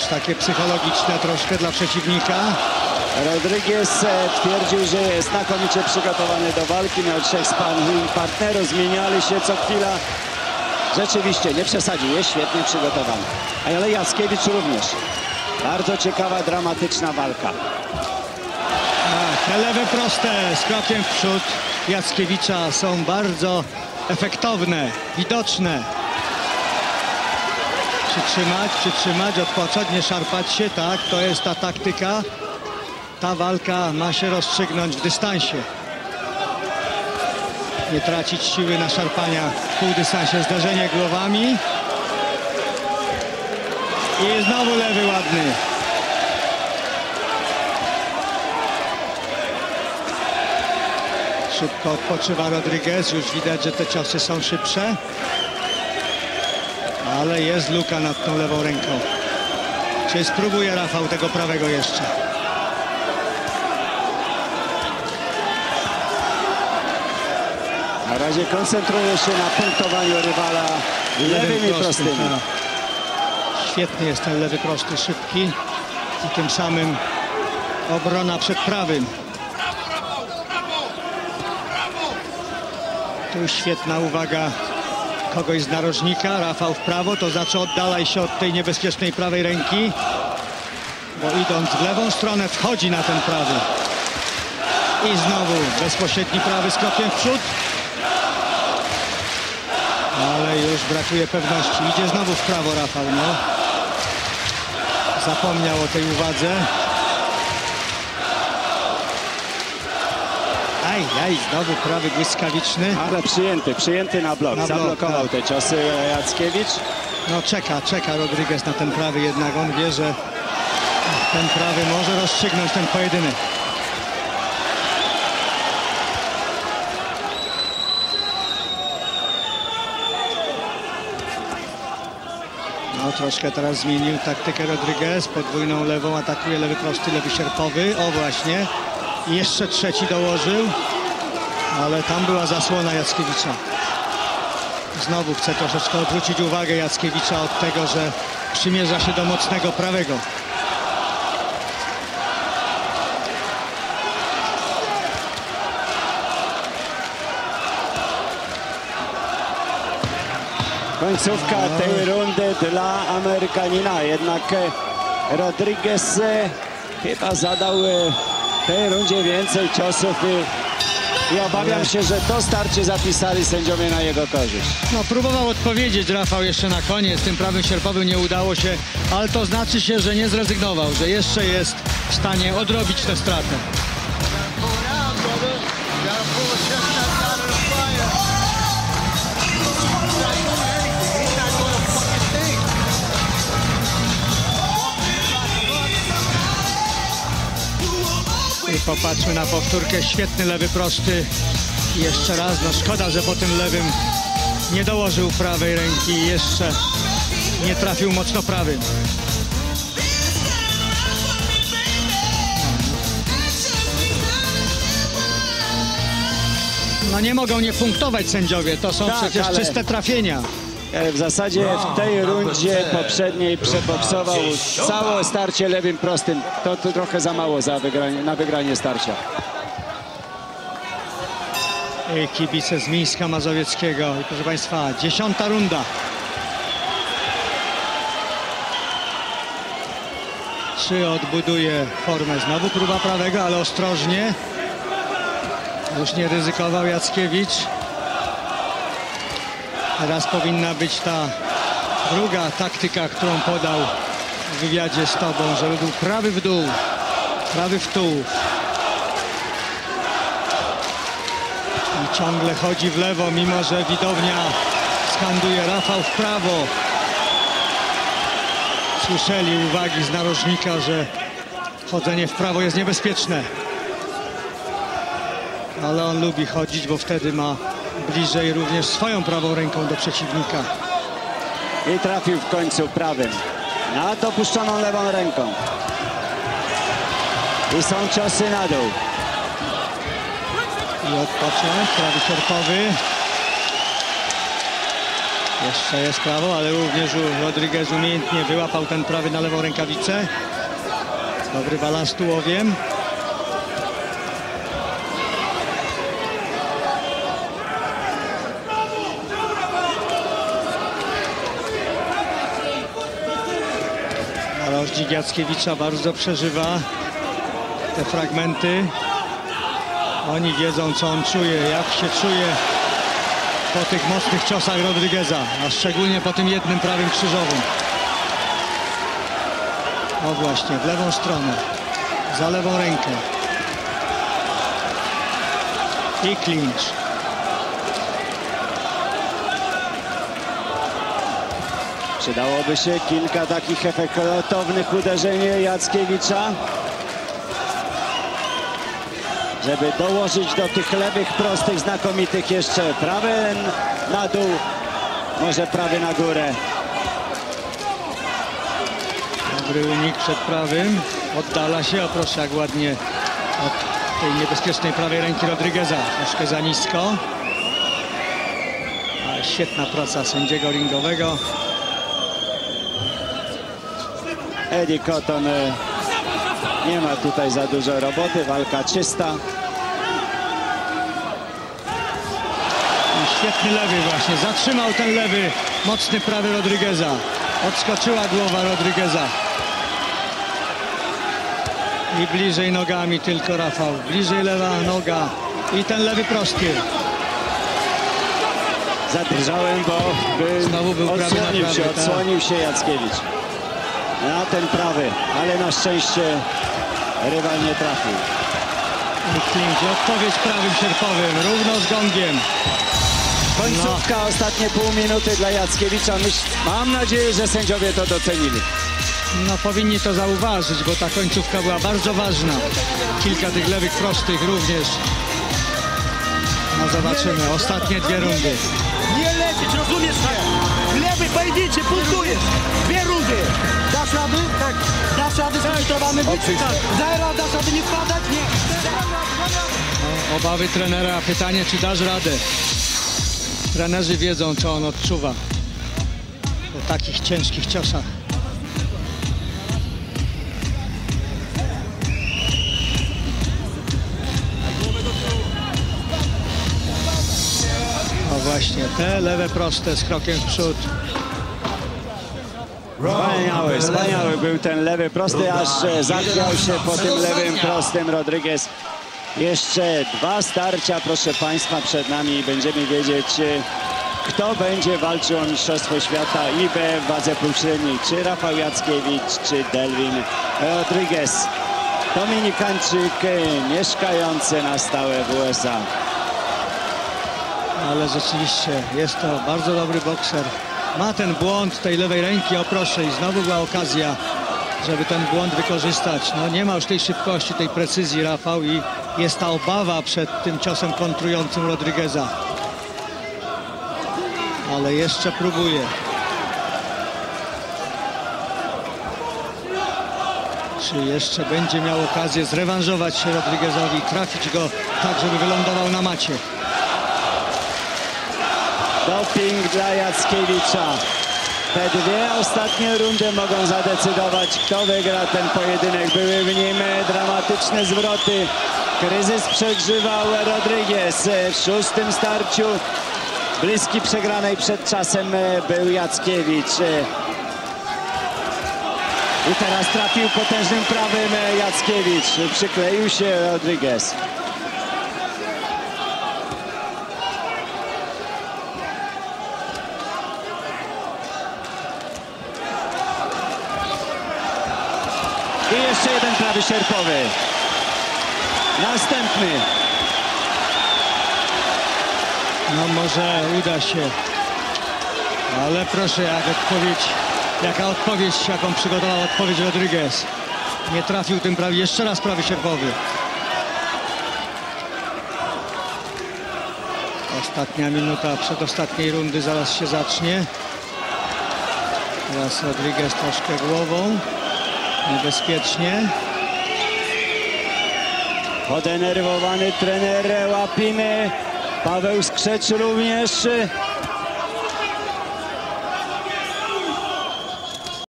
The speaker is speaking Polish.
też takie psychologiczne troszkę dla przeciwnika. Rodriguez e, twierdził, że jest znakomicie przygotowany do walki. Miał trzech sparring partnerów, zmieniali się co chwila. Rzeczywiście, nie przesadził, jest świetnie przygotowany. Ale Jackiewicz również. Bardzo ciekawa, dramatyczna walka. A, te lewe proste z krokiem w przód Jackiewicza są bardzo efektowne, widoczne. Przytrzymać, przytrzymać, odpocząć, nie szarpać się, tak, to jest ta taktyka. Ta walka ma się rozstrzygnąć w dystansie. Nie tracić siły na szarpania w półdystansie, zderzenie głowami. I znowu lewy ładny. Szybko odpoczywa Rodriguez. Już widać, że te ciosy są szybsze. Ale jest luka nad tą lewą ręką. Czy spróbuje Rafał tego prawego jeszcze? Na razie koncentruje się na punktowaniu rywala lewymi prostym, prostymi. tak. Świetny jest ten lewy prosty, szybki i tym samym obrona przed prawym. Tu świetna uwaga kogoś z narożnika. Rafał w prawo, to znaczy oddalaj się od tej niebezpiecznej prawej ręki. Bo idąc w lewą stronę wchodzi na ten prawy. I znowu bezpośredni prawy z krokiem w przód. Ale już brakuje pewności. Idzie znowu w prawo Rafał, no. Zapomniał o tej uwadze. Aj, aj, znowu prawy błyskawiczny. Ale przyjęty, przyjęty na blok. Na blok, Zablokował tak. te ciosy Jackiewicz. No czeka, czeka Rodriguez na ten prawy jednak. On wie, że ten prawy może rozstrzygnąć ten pojedynek. No troszkę teraz zmienił taktykę Rodriguez. Podwójną lewą atakuje lewy prosty, lewy sierpowy. O właśnie. I jeszcze trzeci dołożył. Ale tam była zasłona Jackiewicza. Znowu chce troszeczkę odwrócić uwagę Jackiewicza od tego, że przymierza się do mocnego prawego. Końcówka tej rundy dla Amerykanina. Jednak e, Rodriguez e, chyba zadał e, w tej rundzie więcej ciosów i, obawiam się, że to starcie zapisali sędziowie na jego korzyść. No próbował odpowiedzieć Rafał jeszcze na koniec. Tym prawym sierpowym nie udało się, ale to znaczy się, że nie zrezygnował, że jeszcze jest w stanie odrobić tę stratę. Popatrzmy na powtórkę. Świetny lewy prosty. Jeszcze raz, no szkoda, że po tym lewym nie dołożył prawej ręki i jeszcze nie trafił mocno prawym. No nie mogą nie punktować sędziowie, to są Tak, przecież ale- czyste trafienia. E, W zasadzie w tej rundzie poprzedniej przeboksował całe starcie lewym prostym. To, to trochę za mało za wygranie, na wygranie starcia. I kibice z Mińska Mazowieckiego. I proszę Państwa, dziesiąta runda. Czy odbuduje formę? Znowu próba prawego, ale ostrożnie. Już nie ryzykował Jackiewicz. Teraz powinna być ta druga taktyka, którą podał w wywiadzie z Tobą, żeby był prawy w dół, prawy w tył. I ciągle chodzi w lewo, mimo że widownia skanduje Rafał w prawo. Słyszeli uwagi z narożnika, że chodzenie w prawo jest niebezpieczne. Ale on lubi chodzić, bo wtedy ma bliżej również swoją prawą ręką do przeciwnika. I trafił w końcu prawym. Na dopuszczoną lewą ręką. I są ciosy na dół. I odpocząć, prawy sierpowy. Jeszcze jest prawo, ale również Rodriguez umiejętnie wyłapał ten prawy na lewą rękawicę. Dobry balans tułowiem. Rożdzik Jackiewicza bardzo przeżywa te fragmenty. Oni wiedzą, co on czuje, jak się czuje po tych mocnych ciosach Rodrigueza, a szczególnie po tym jednym prawym krzyżowym. O właśnie, w lewą stronę, za lewą rękę. I clinch. Przydałoby się kilka takich efektownych uderzeń Jackiewicza. Żeby dołożyć do tych lewych, prostych, znakomitych jeszcze prawy na dół, może prawy na górę. Dobry unik przed prawym. Oddala się, a proszę jak ładnie od tej niebezpiecznej prawej ręki Rodrigueza. Troszkę za nisko. Świetna praca sędziego ringowego. Eddie Cotton e, nie ma tutaj za dużo roboty, walka czysta. Świetny lewy właśnie. Zatrzymał ten lewy. Mocny prawy Rodrigueza. Odskoczyła głowa Rodrigueza. I bliżej nogami tylko Rafał. Bliżej lewa noga. I ten lewy prosty. Zadrżałem, bo by Znowu był prawy na odsłonił się, tak. odsłonił się Jackiewicz. Na ten prawy, ale na szczęście rywal nie trafił. I clinch. Odpowiedź prawym sierpowym. Równo z gongiem. Końcówka, ostatnie pół minuty dla Jackiewicza. Myśl, mam nadzieję, że sędziowie to docenili. No powinni to zauważyć, bo ta końcówka była bardzo ważna. Kilka tych lewych prostych również. No zobaczymy. Ostatnie dwie rundy. Nie lecieć, rozumiesz? Lewy pojedynczy, punktujesz. Zrejestrowany być? Tak. Zero, dasz rady nie wpadać? Nie. No, obawy trenera. Pytanie, czy dasz radę? Trenerzy wiedzą, co on odczuwa po takich ciężkich ciosach. Właśnie, te lewe proste z krokiem w przód. Wspaniały, wspaniały był ten lewy prosty, aż e, zachwiał się po tym lewym prostym Rodriguez. Jeszcze dwa starcia, proszę Państwa, przed nami i będziemy wiedzieć, e, kto będzie walczył o Mistrzostwo Świata i w wadze półśredniej, czy Rafał Jackiewicz, czy Delvin Rodriguez. Dominikańczyk e, mieszkający na stałe w USA. Ale rzeczywiście jest to bardzo dobry bokser. Ma ten błąd tej lewej ręki, o proszę, i znowu była okazja, żeby ten błąd wykorzystać. No nie ma już tej szybkości, tej precyzji Rafał i jest ta obawa przed tym ciosem kontrującym Rodrigueza. Ale jeszcze próbuje. Czy jeszcze będzie miał okazję zrewanżować się Rodriguezowi, trafić go tak, żeby wylądował na macie. Doping dla Jackiewicza. Te dwie ostatnie rundy mogą zadecydować, kto wygra ten pojedynek. Były w nim dramatyczne zwroty. Kryzys przegrzywał Rodriguez. W szóstym starciu bliski przegranej przed czasem był Jackiewicz. I teraz trafił potężnym prawym Jackiewicz. Przykleił się Rodriguez. I jeszcze jeden prawy sierpowy. Następny. No może uda się. Ale proszę, jak odpowiedź, jaka odpowiedź, jaką przygotował odpowiedź Rodriguez. Nie trafił tym prawie, jeszcze raz prawy sierpowy. Ostatnia minuta przedostatniej rundy zaraz się zacznie. Teraz Rodriguez troszkę głową. Niebezpiecznie. Podenerwowany trener Łapimy. Paweł Skrzecz również.